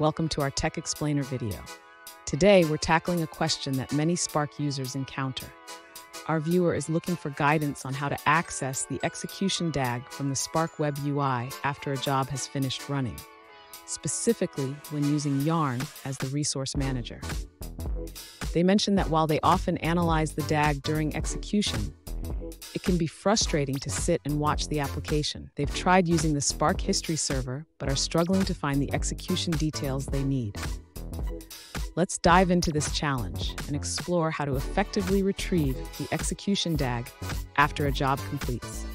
Welcome to our Tech Explainer video. Today, we're tackling a question that many Spark users encounter. Our viewer is looking for guidance on how to access the execution DAG from the Spark Web UI after a job has finished running, specifically when using Yarn as the resource manager. They mention that while they often analyze the DAG during execution, it can be frustrating to sit and watch the application. They've tried using the Spark History Server, but are struggling to find the execution details they need. Let's dive into this challenge and explore how to effectively retrieve the execution DAG after a job completes.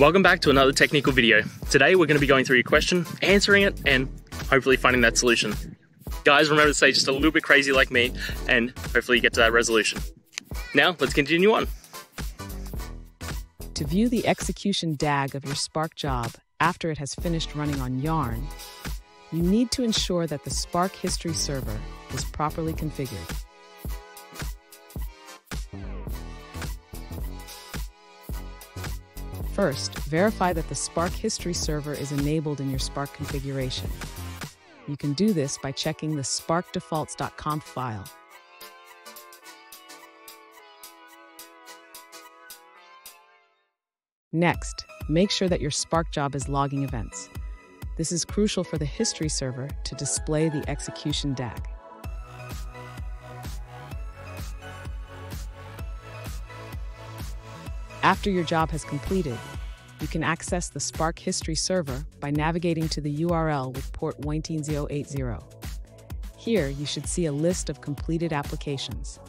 Welcome back to another technical video. Today we're going to be going through your question, answering it, and hopefully finding that solution. Guys, remember to stay just a little bit crazy like me, and hopefully you get to that resolution. Now, let's continue on. To view the execution DAG of your Spark job after it has finished running on Yarn, you need to ensure that the Spark History server is properly configured. First, verify that the Spark History server is enabled in your Spark configuration. You can do this by checking the sparkdefaults.conf file. Next, make sure that your Spark job is logging events. This is crucial for the history server to display the execution DAG. After your job has completed, you can access the Spark History server by navigating to the URL with port 19080. Here, you should see a list of completed applications.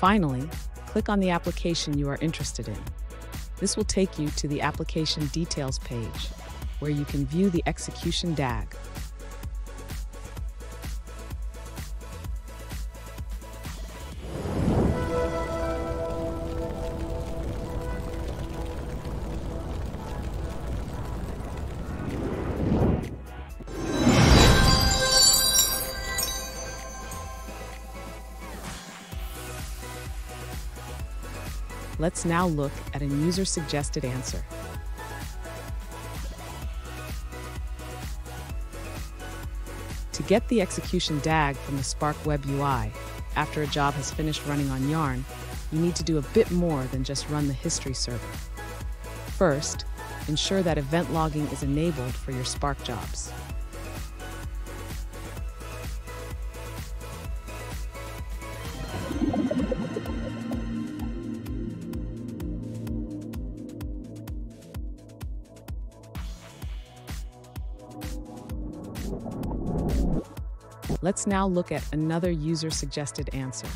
Finally, click on the application you are interested in. This will take you to the application details page, where you can view the execution DAG Let's now look at a user-suggested answer. To get the execution DAG from the Spark Web UI after a job has finished running on Yarn, you need to do a bit more than just run the history server. First, ensure that event logging is enabled for your Spark jobs. Let's now look at another user-suggested answer.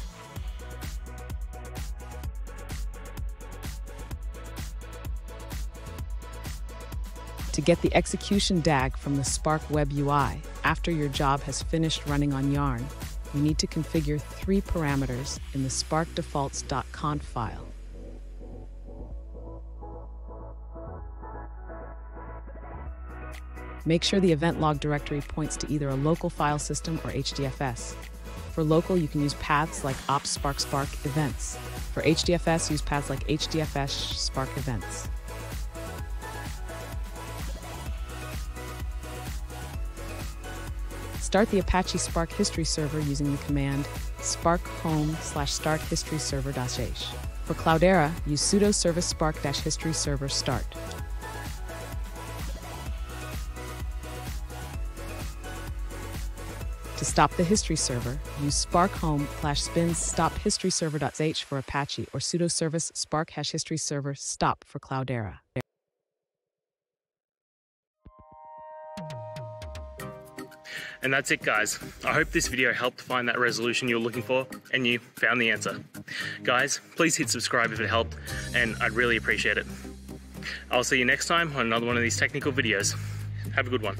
To get the execution DAG from the Spark Web UI after your job has finished running on Yarn, you need to configure three parameters in the sparkdefaults.conf file. Make sure the event log directory points to either a local file system or HDFS. For local, you can use paths like ops spark spark events. For HDFS, use paths like HDFS spark events. Start the Apache Spark history server using the command spark home slash start history server -h. For Cloudera, use sudo service spark history server start. To stop the history server, use spark home slash sbin stop history server.h for Apache or sudo service spark hash history server stop for Cloudera. And that's it guys. I hope this video helped find that resolution you were looking for and you found the answer. Guys, please hit subscribe if it helped and I'd really appreciate it. I'll see you next time on another one of these technical videos. Have a good one.